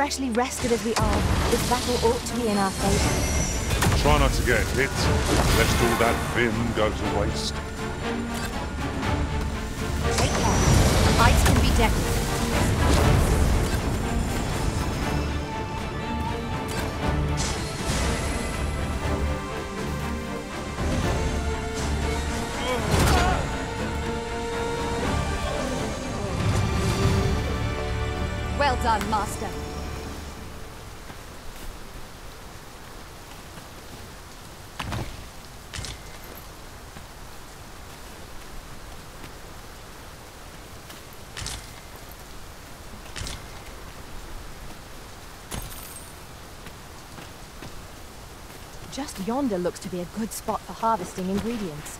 Freshly rested as we are, this battle ought to be in our favor. Try not to get hit, lest all that vim go to waste. Take care. Fights can be deadly. Yonder looks to be a good spot for harvesting ingredients.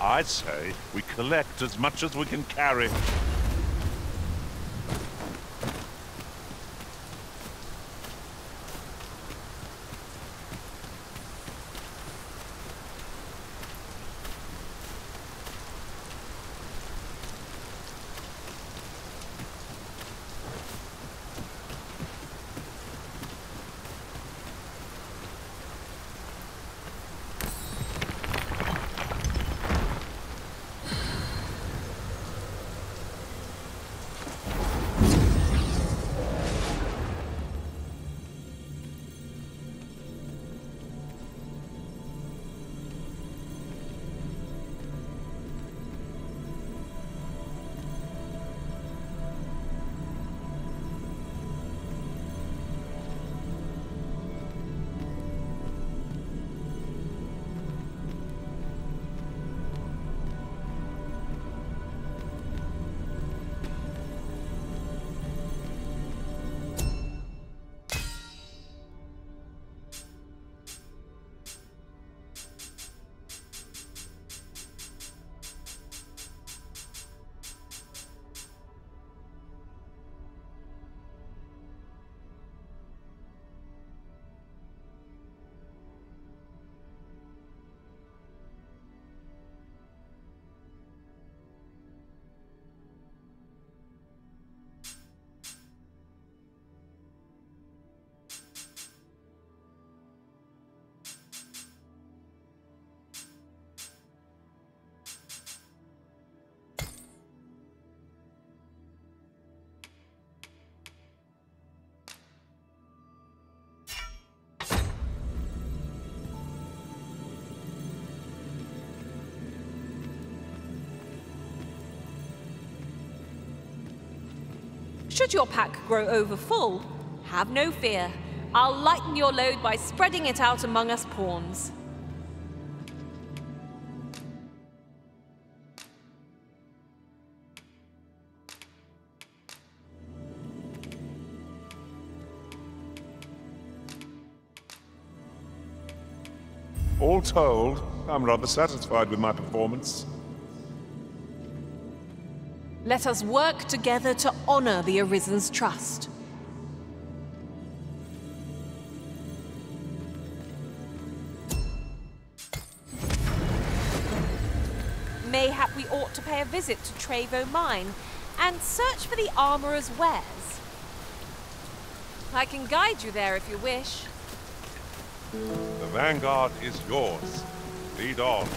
I'd say we collect as much as we can carry. Should your pack grow over full, have no fear. I'll lighten your load by spreading it out among us pawns. All told, I'm rather satisfied with my performance. Let us work together to honor the Arisen's trust. Mayhap we ought to pay a visit to Trevo Mine and search for the armorer's wares. I can guide you there if you wish. The vanguard is yours. Lead on.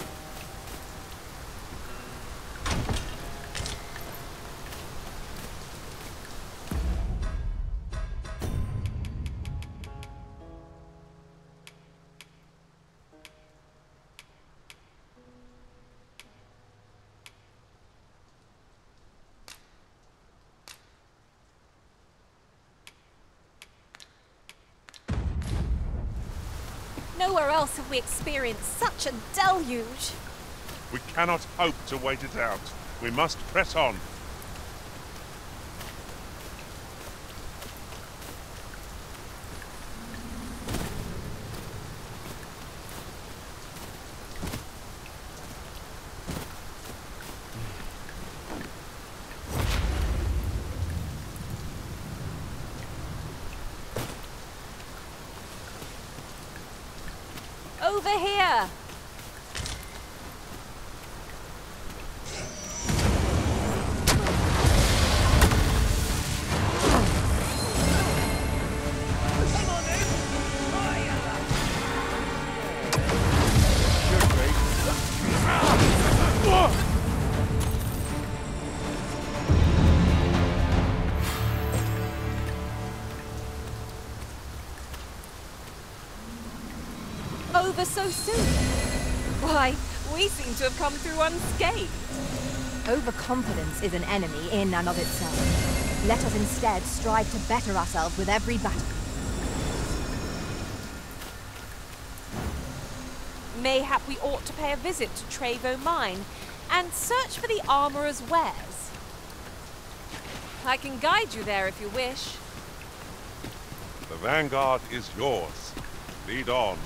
We experience such a deluge. We cannot hope to wait it out. We must press on. Over so soon? Why, we seem to have come through unscathed. Overconfidence is an enemy in and of itself. Let us instead strive to better ourselves with every battle. Mayhap we ought to pay a visit to Trevo Mine and search for the armorer's wares. I can guide you there if you wish. The vanguard is yours. Lead on.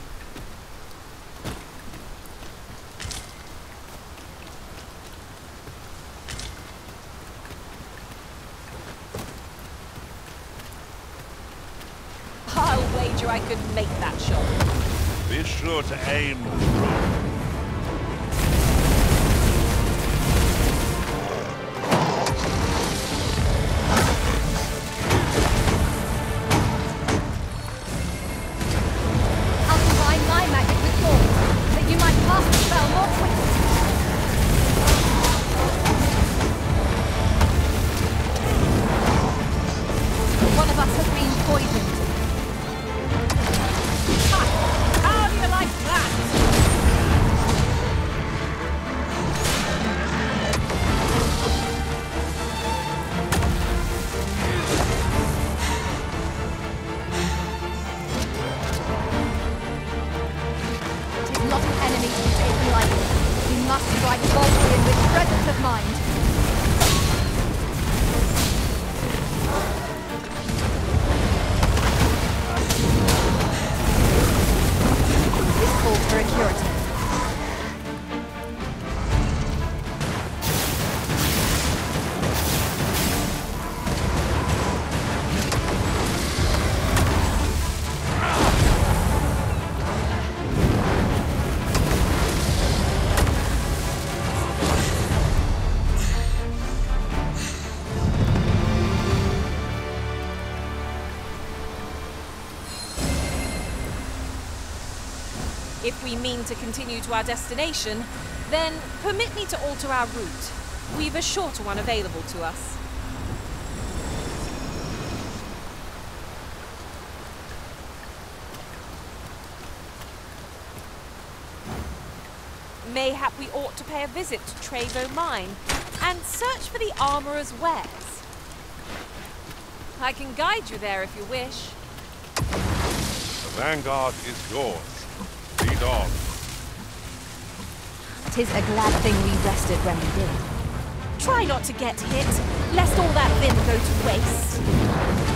I'll wager I could make that shot. Be sure to aim enemy to be taken lightly. Must strike boldly and with presence of mind. This calls for a curative. We mean to continue to our destination, then permit me to alter our route. We've a shorter one available to us. Mayhap we ought to pay a visit to Trevo Mine and search for the armourer's wares. I can guide you there if you wish. The vanguard is yours. On. Tis a glad thing we rested when we did. Try not to get hit, lest all that vim go to waste.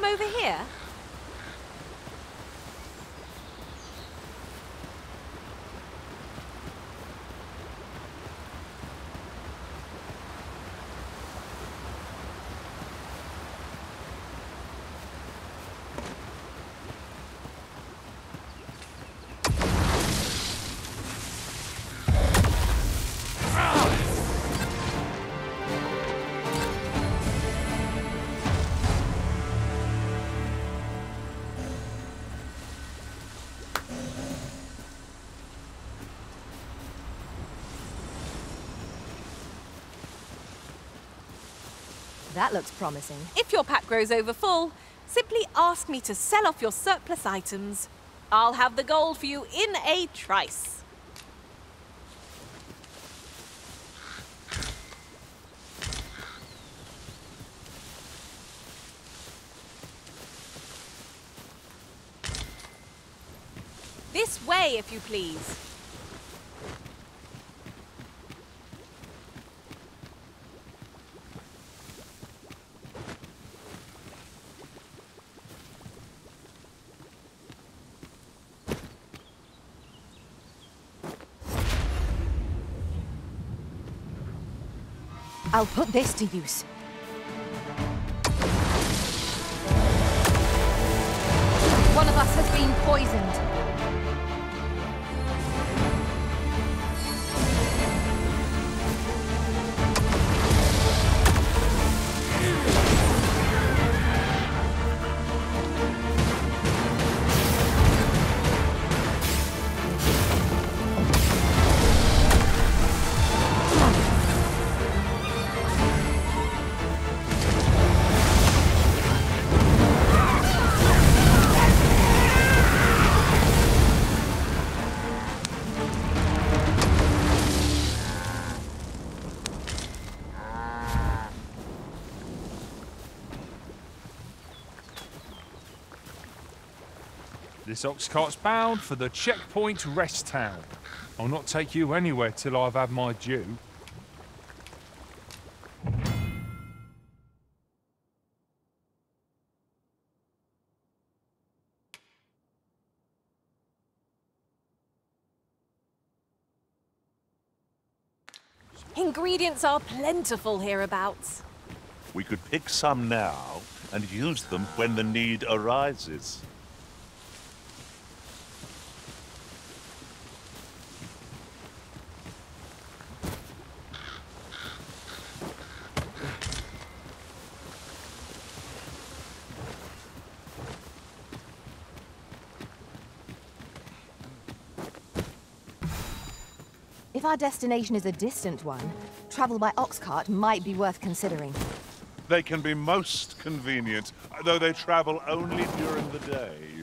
Come over here? That looks promising. If your pack grows over full, simply ask me to sell off your surplus items. I'll have the gold for you in a trice. This way, if you please. I'll put this to use. One of us has been poisoned. This ox cart's bound for the checkpoint rest town. I'll not take you anywhere till I've had my due. Ingredients are plentiful hereabouts. We could pick some now and use them when the need arises. Destination is a distant one, travel by ox cart might be worth considering. They can be most convenient, though they travel only during the day.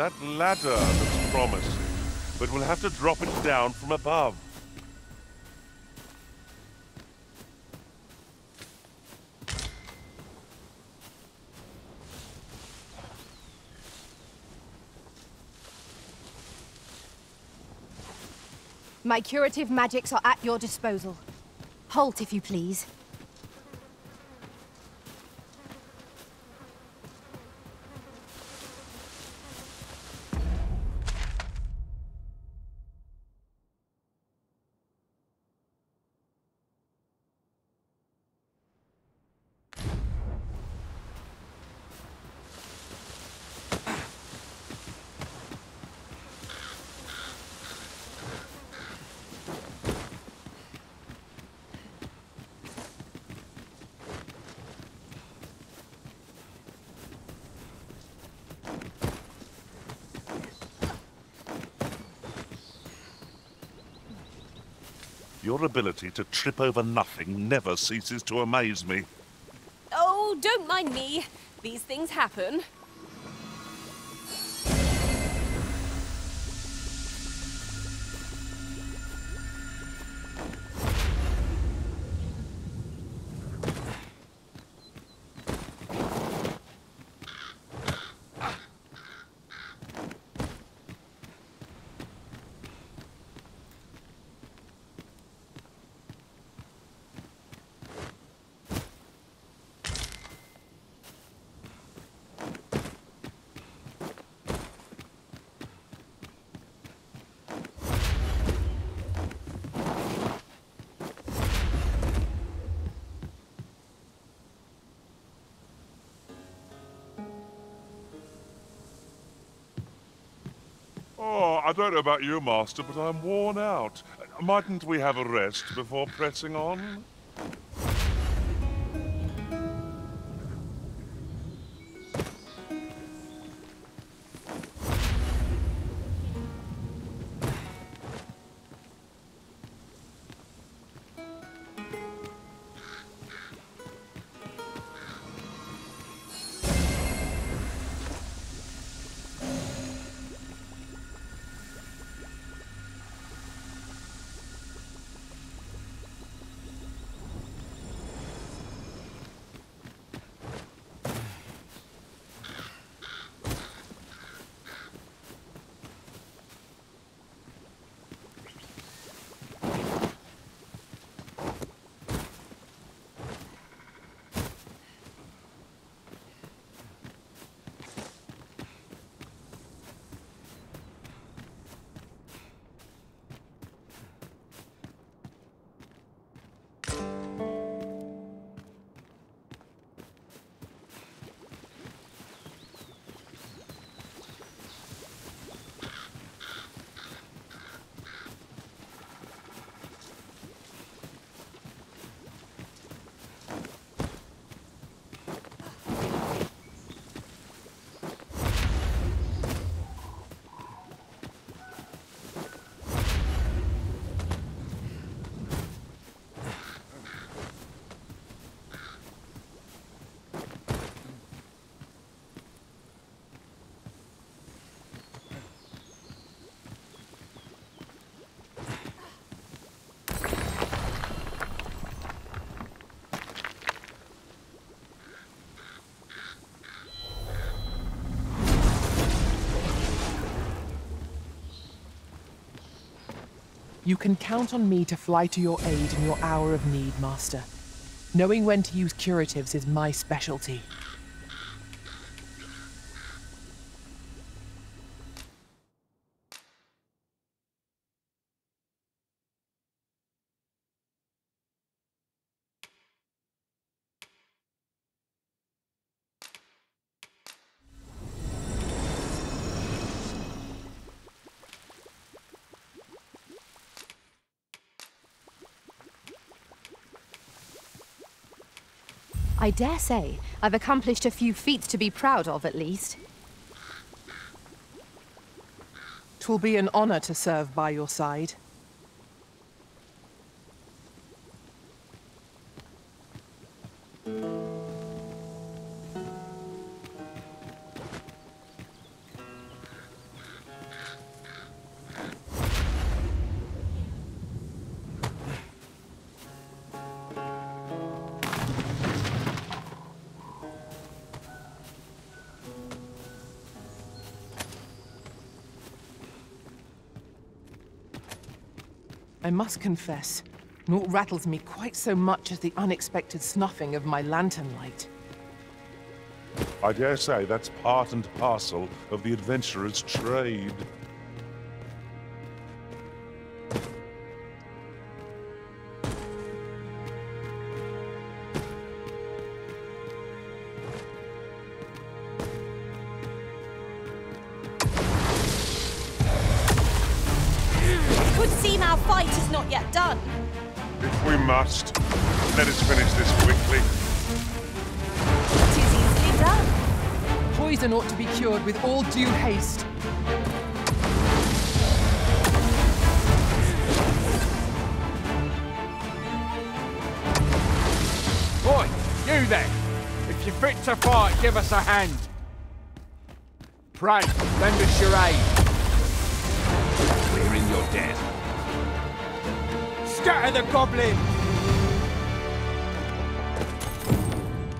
That ladder looks promising, but we'll have to drop it down from above. My curative magics are at your disposal. Halt, if you please. Your ability to trip over nothing never ceases to amaze me. Oh, don't mind me. These things happen. Oh, I don't know about you, Master, but I'm worn out. Mightn't we have a rest before pressing on? You can count on me to fly to your aid in your hour of need, Master. Knowing when to use curatives is my specialty. I dare say I've accomplished a few feats to be proud of, at least. Twill be an honor to serve by your side. I must confess, naught rattles me quite so much as the unexpected snuffing of my lantern light. I dare say that's part and parcel of the adventurer's trade. It our fight is not yet done. If we must, let us finish this quickly. Tis easily done. Poison ought to be cured with all due haste. Boy, you there! If you're fit to fight, give us a hand. Pray, lend us your aid. Scatter the goblin!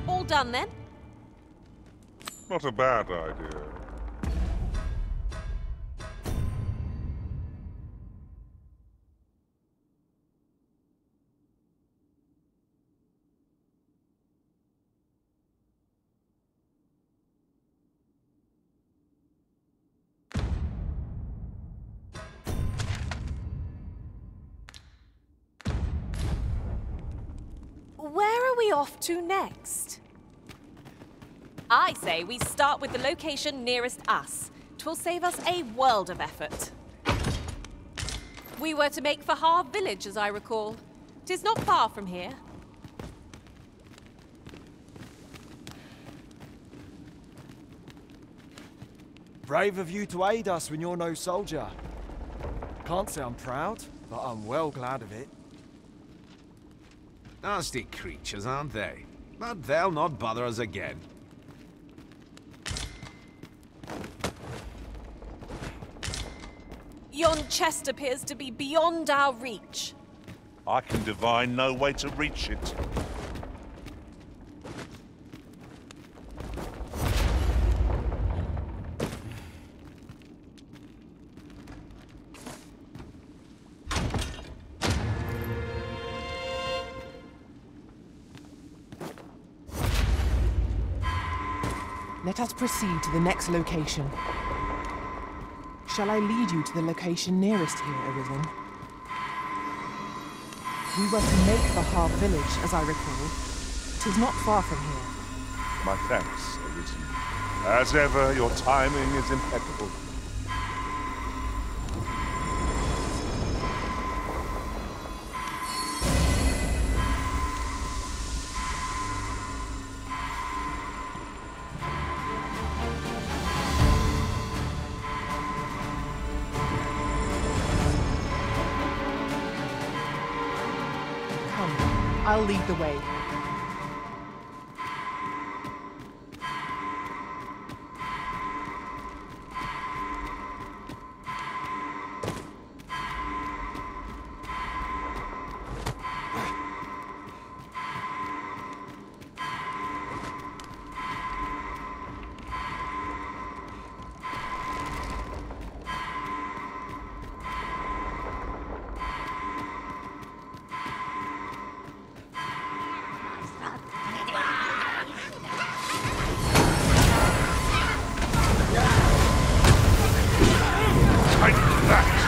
All done then? Not a bad idea. To next? I say we start with the location nearest us. 'Twill save us a world of effort. We were to make for Harve village, as I recall. Tis not far from here. Brave of you to aid us when you're no soldier. Can't say I'm proud, but I'm well glad of it. Nasty creatures, aren't they? But they'll not bother us again. Yon chest appears to be beyond our reach. I can divine no way to reach it. Proceed to the next location. Shall I lead you to the location nearest here, Arisen? We were to make the Harve village, as I recall. Tis not far from here. My thanks, Arisen. As ever, your timing is impeccable. Take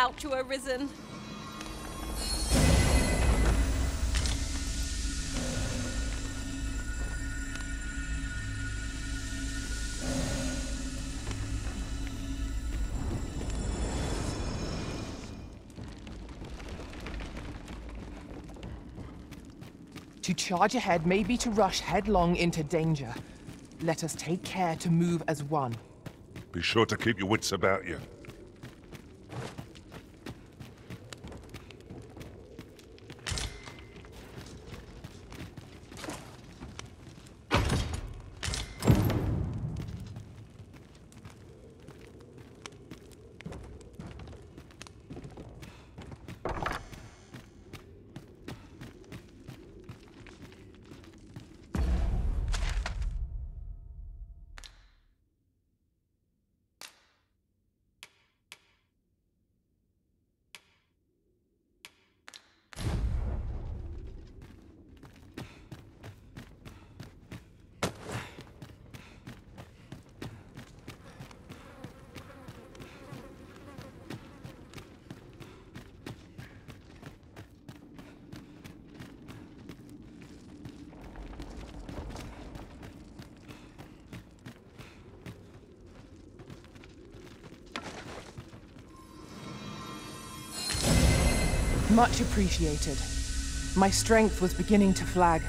be without you, Arisen? To charge ahead may be to rush headlong into danger. Let us take care to move as one. Be sure to keep your wits about you. Much appreciated. My strength was beginning to flag.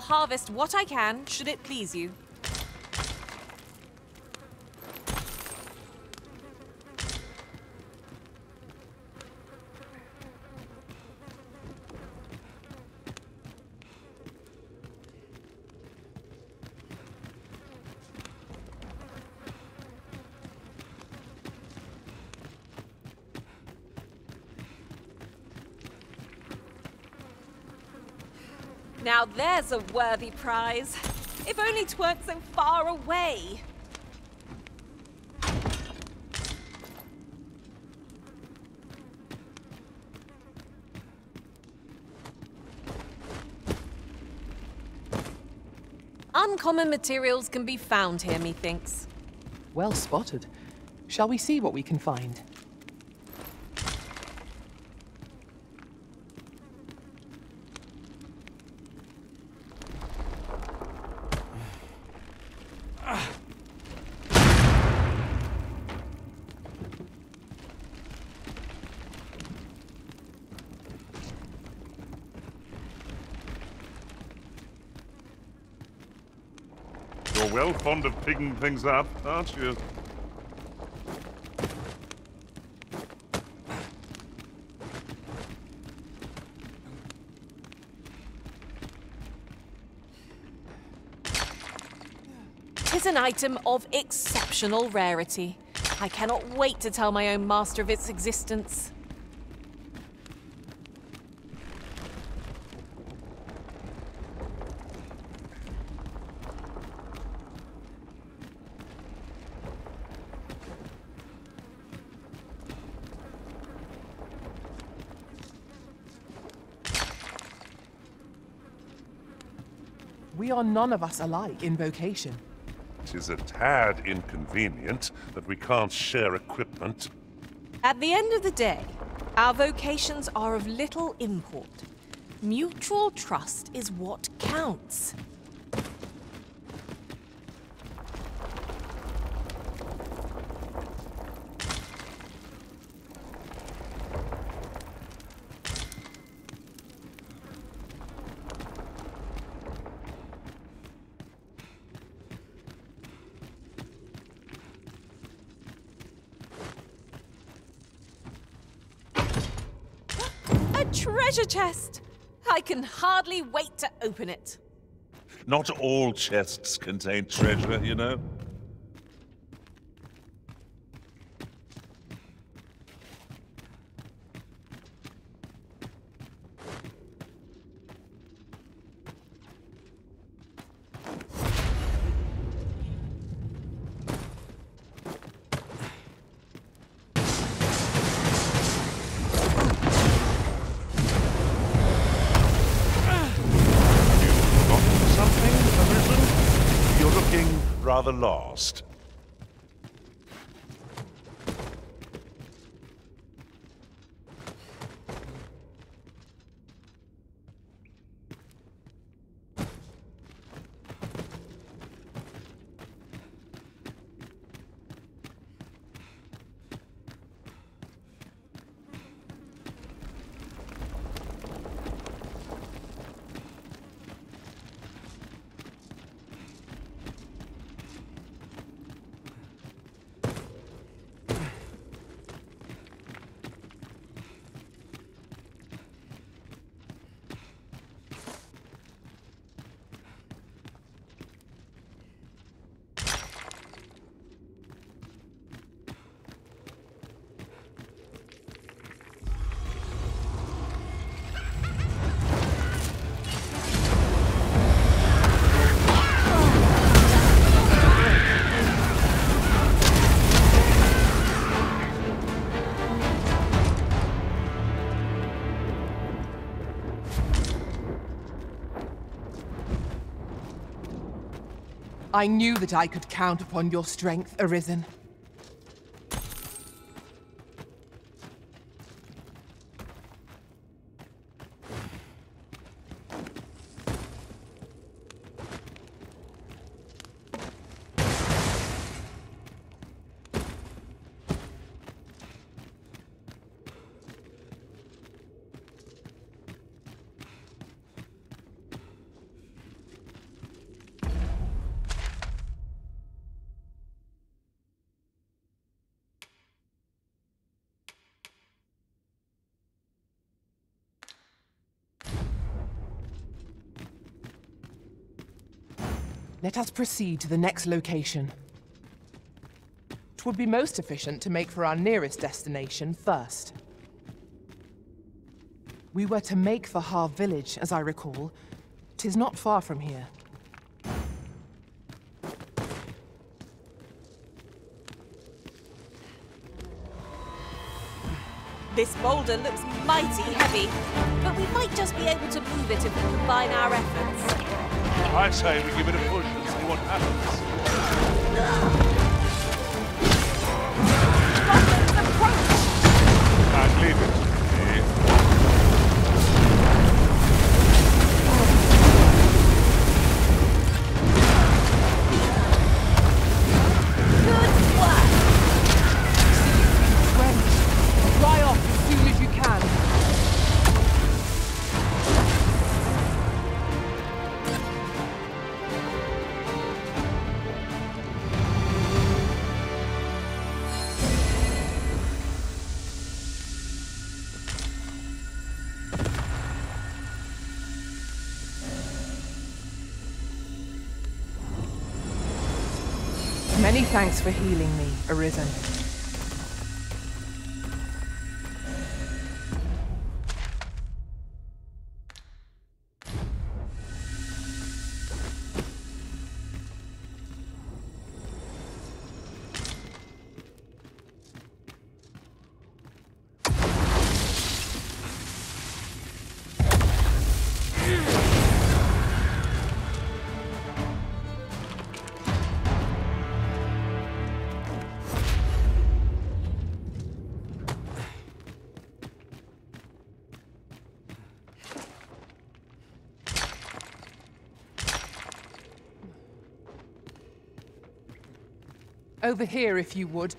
I'll harvest what I can, should it please you. Now there's a worthy prize. If only 'tweren't so far away. Uncommon materials can be found here, methinks. Well spotted. Shall we see what we can find? You're well fond of picking things up, aren't you? Tis an item of exceptional rarity. I cannot wait to tell my own master of its existence. We are none of us alike in vocation. It is a tad inconvenient that we can't share equipment. At the end of the day, our vocations are of little import. Mutual trust is what counts. A treasure chest! I can hardly wait to open it. Not all chests contain treasure, you know. Rather I knew that I could count upon your strength, Arisen. Let us proceed to the next location. It would be most efficient to make for our nearest destination first. We were to make for Harve village, as I recall. Tis not far from here. This boulder looks mighty heavy, but we might just be able to move it if we combine our efforts. I say we give it a push and see what happens. Can't leave it. Thanks for healing me, Arisen. Over here, if you would.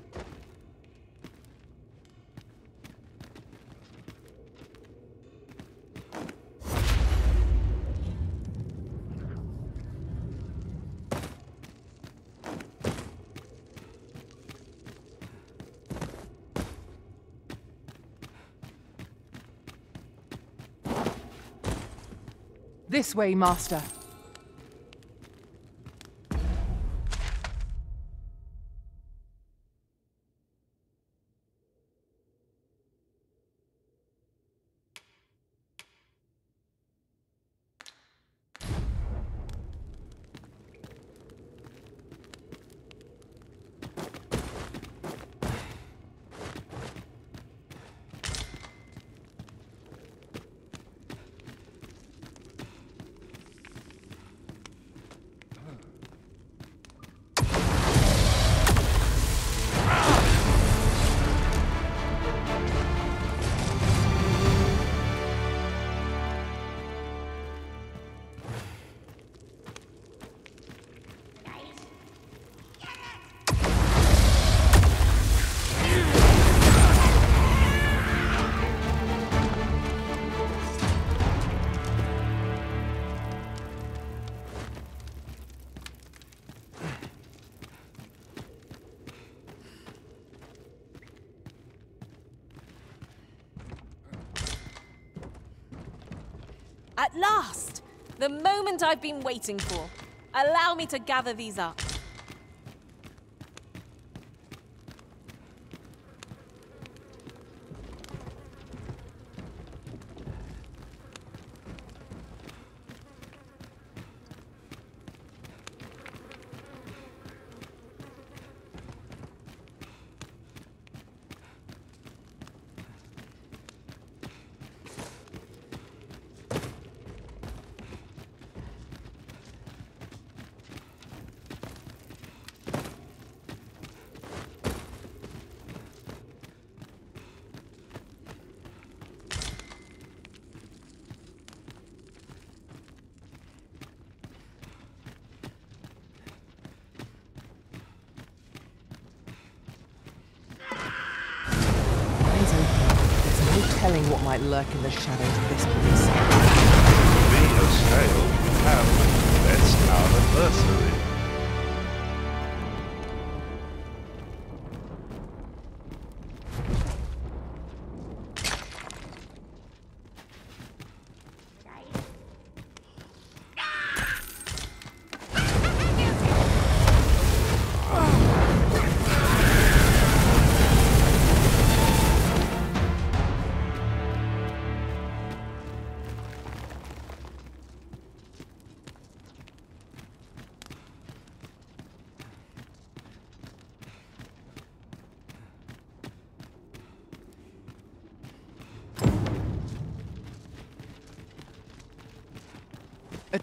This way, Master. I've been waiting for. Allow me to gather these up. Might lurk in the shadows of this place.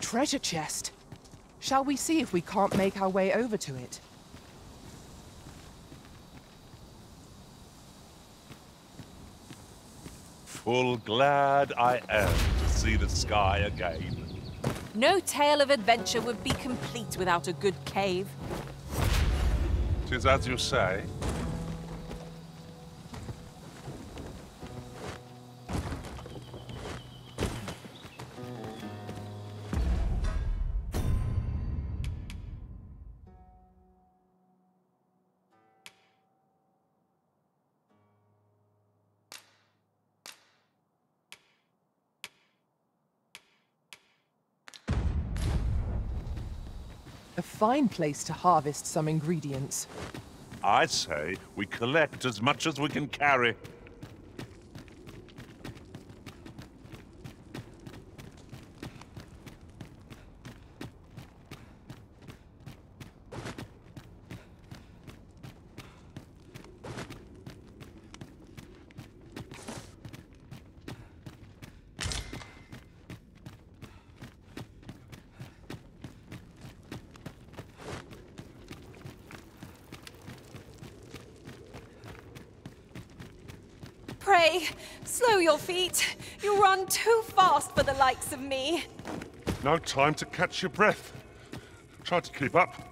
Treasure chest. Shall we see if we can't make our way over to it? Full glad I am to see the sky again. No tale of adventure would be complete without a good cave. Tis as you say. A fine place to harvest some ingredients. I say we collect as much as we can carry. Pray, slow your feet. You run too fast for the likes of me. No time to catch your breath. Try to keep up.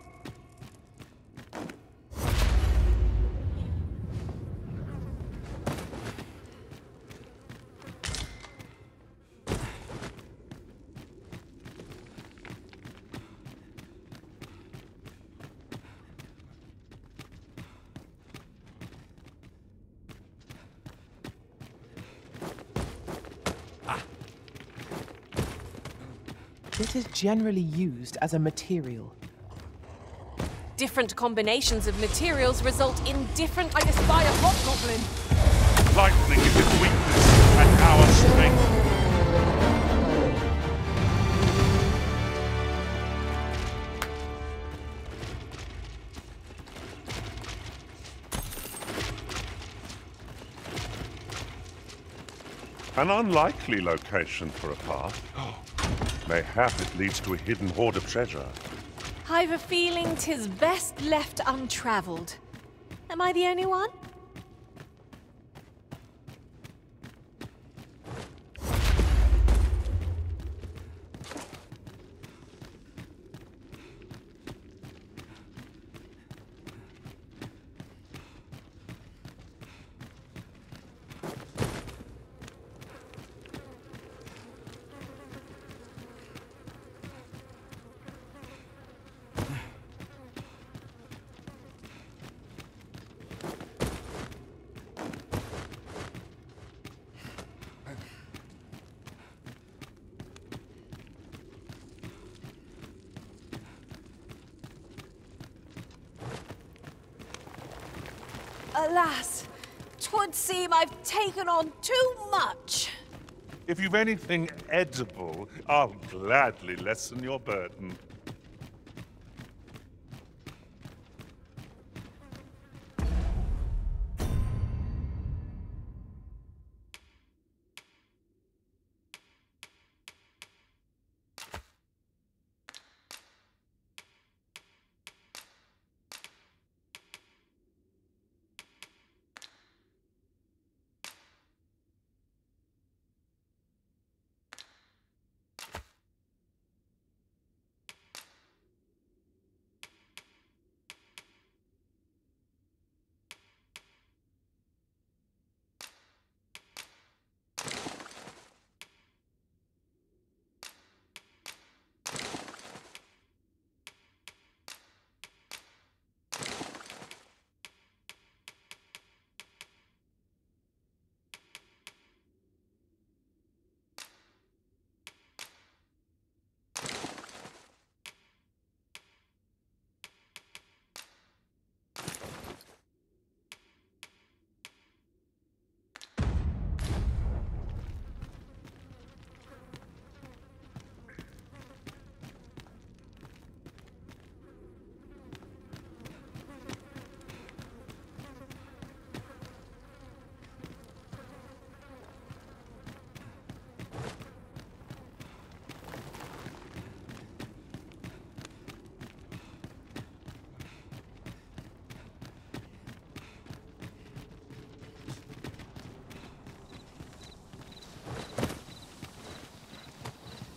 It is generally used as a material. Different combinations of materials result in different. I spy a hobgoblin. Lightning is its weakness and our strength. An unlikely location for a path. Mayhap it leads to a hidden hoard of treasure. I've a feeling 'tis best left untravelled. Am I the only one? Alas, twould seem I've taken on too much. If you've anything edible, I'll gladly lessen your burden.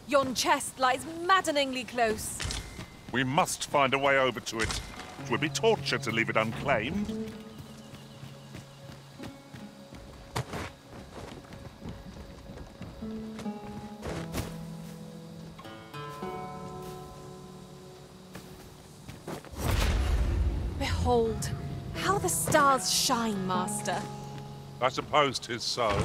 Yon chest lies maddeningly close. We must find a way over to it. It would be torture to leave it unclaimed. Behold, how the stars shine, Master. I suppose 'tis so.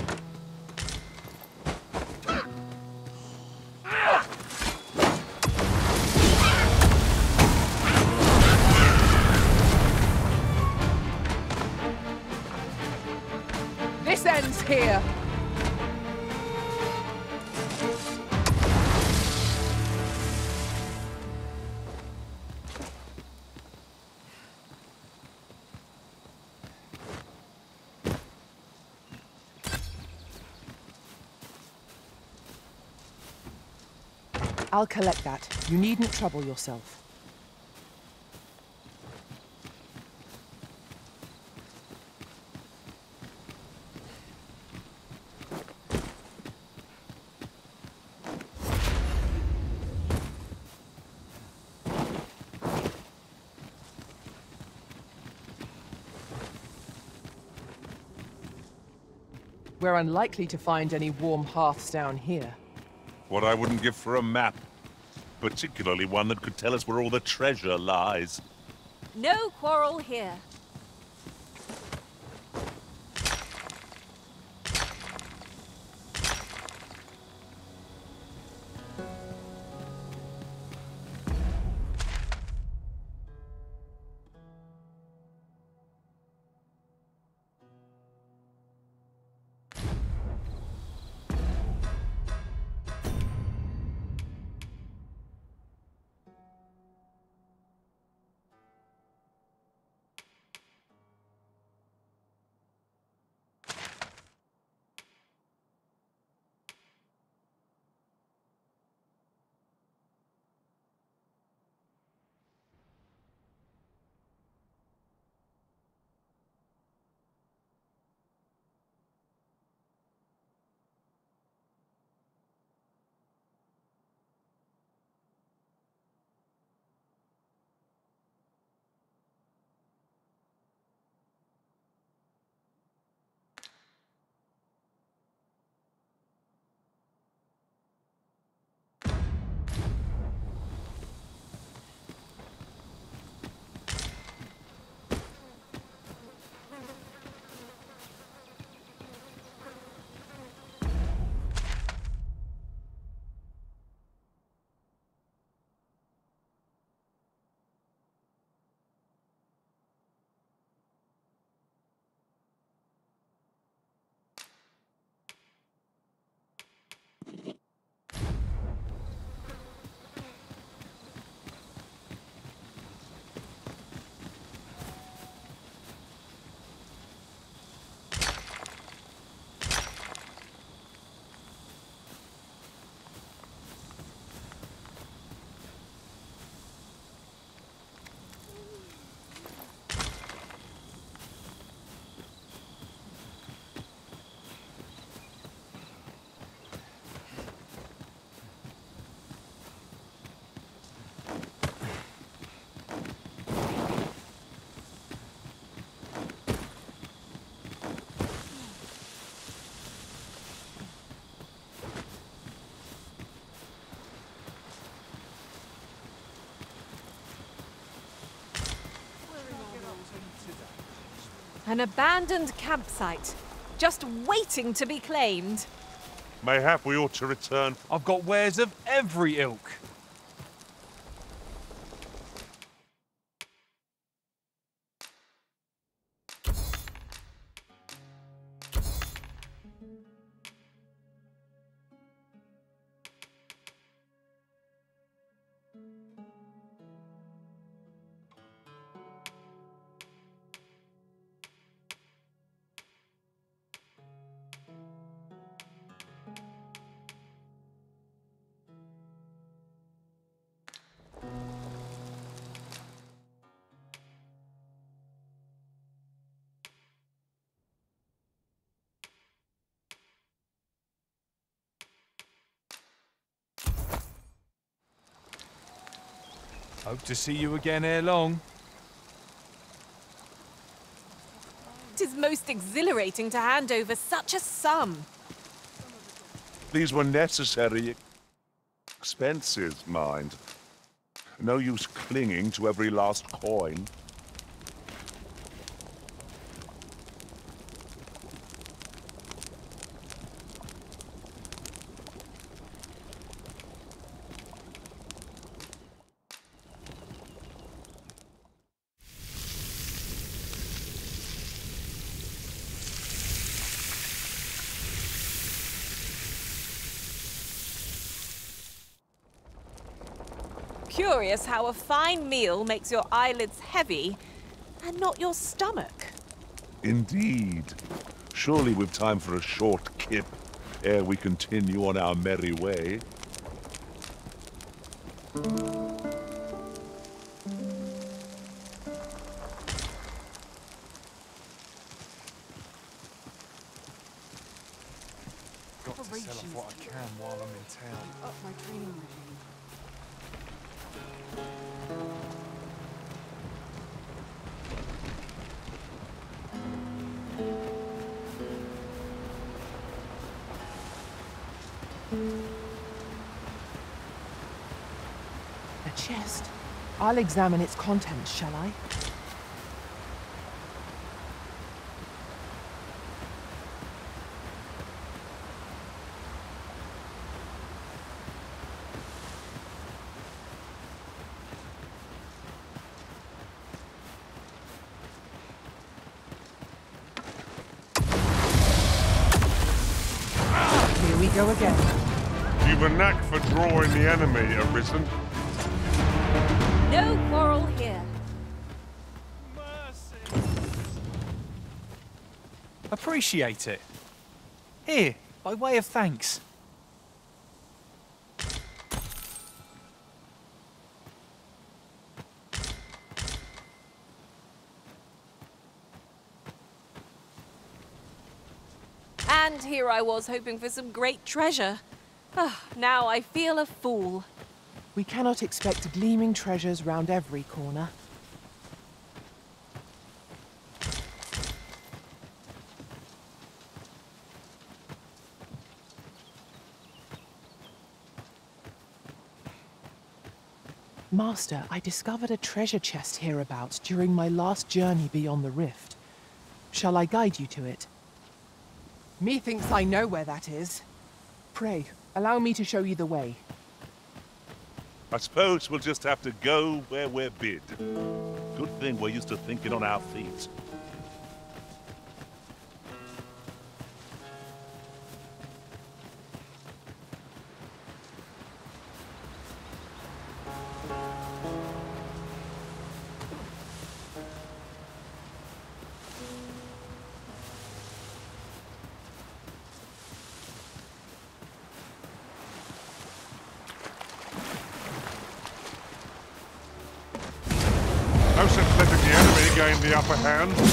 I'll collect that. You needn't trouble yourself. We're unlikely to find any warm hearths down here. What I wouldn't give for a map. Particularly one that could tell us where all the treasure lies. No quarrel here. An abandoned campsite, just waiting to be claimed. Mayhap we ought to return. I've got wares of every ilk. Hope to see you again ere long. It is most exhilarating to hand over such a sum. These were necessary expenses, mind. No use clinging to every last coin. Curious how a fine meal makes your eyelids heavy and not your stomach. Indeed. Surely we've time for a short kip ere we continue on our merry way. Got to sell off what I can while I'm in town. Up my training regime. I'll examine its contents, shall I? Here we go again. You've a knack for drawing the enemy, Arisen. Appreciate it. Here, by way of thanks. And here I was hoping for some great treasure. Ah, now I feel a fool. We cannot expect gleaming treasures round every corner. Master, I discovered a treasure chest hereabouts during my last journey beyond the rift. Shall I guide you to it? Methinks I know where that is. Pray, allow me to show you the way. I suppose we'll just have to go where we're bid. Good thing we're used to thinking on our feet. Gain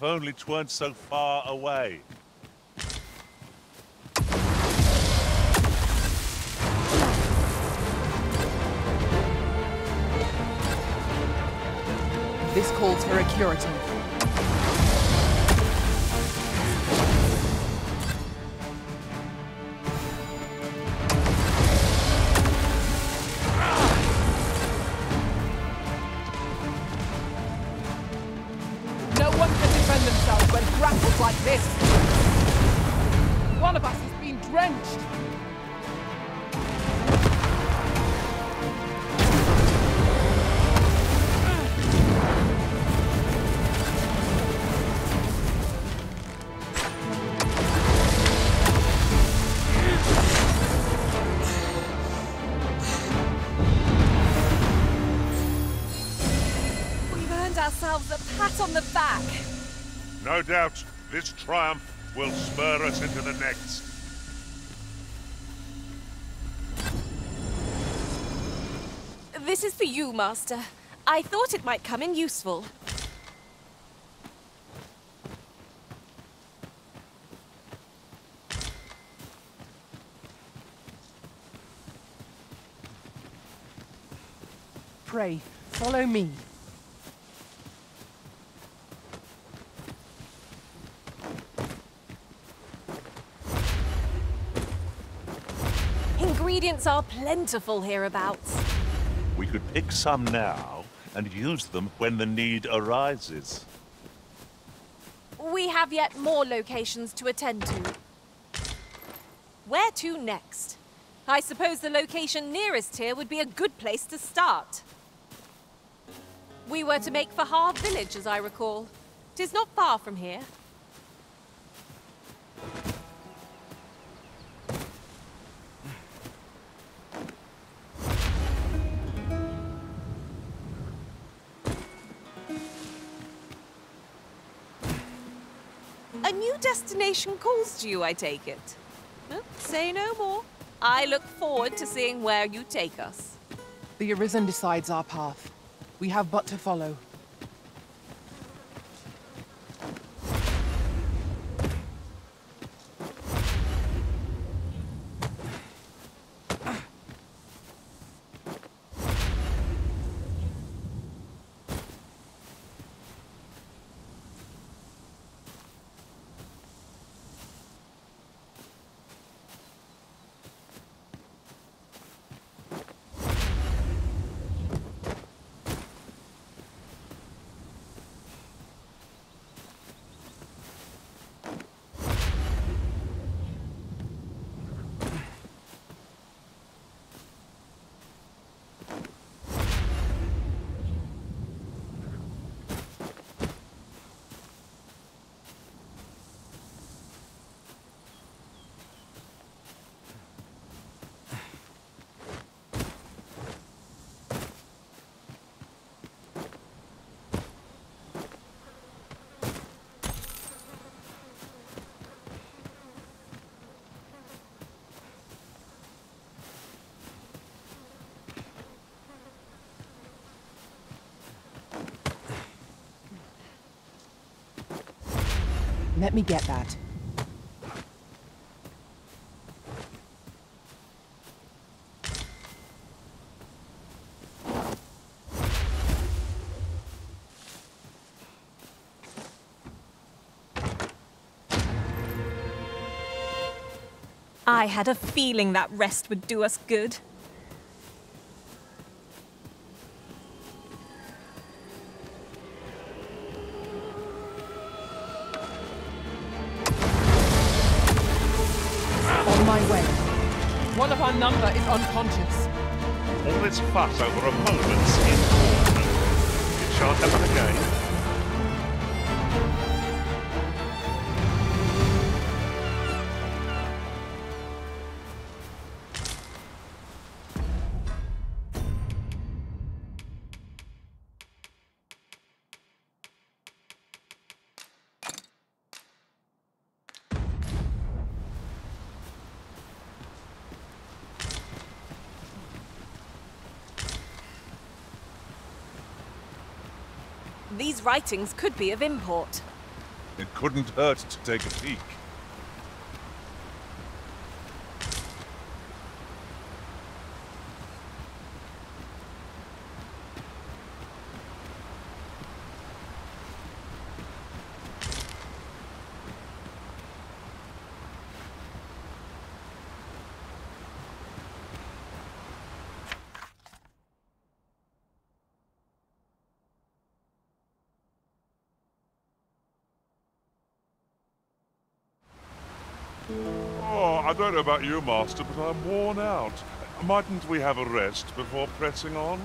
if only 'tweren't so far away. This calls for a curative. No doubt, this triumph will spur us into the next. This is for you, Master. I thought it might come in useful. Pray, follow me. Ingredients are plentiful hereabouts. We could pick some now and use them when the need arises. We have yet more locations to attend to. Where to next? I suppose the location nearest here would be a good place to start. We were to make for Harve Village, as I recall. Tis not far from here. A new destination calls to you, I take it. Say no more. I look forward to seeing where you take us. The Arisen decides our path. We have but to follow. Let me get that. I had a feeling that rest would do us good. Fuss over opponents in. It shan't happen again. Writings could be of import. It couldn't hurt to take a peek. Oh, I don't know about you, Master, but I'm worn out. Mightn't we have a rest before pressing on?